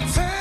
I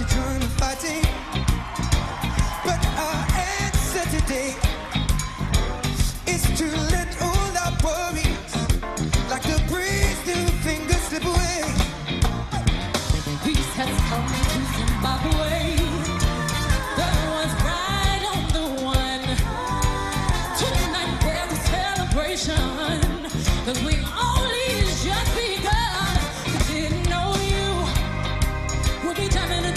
return of fighting. But our answer today is to let all our worries, like the breeze through fingers, slip away. Peace has come to The one's right on the one. Tonight we only just begun. Didn't know you would be jamming.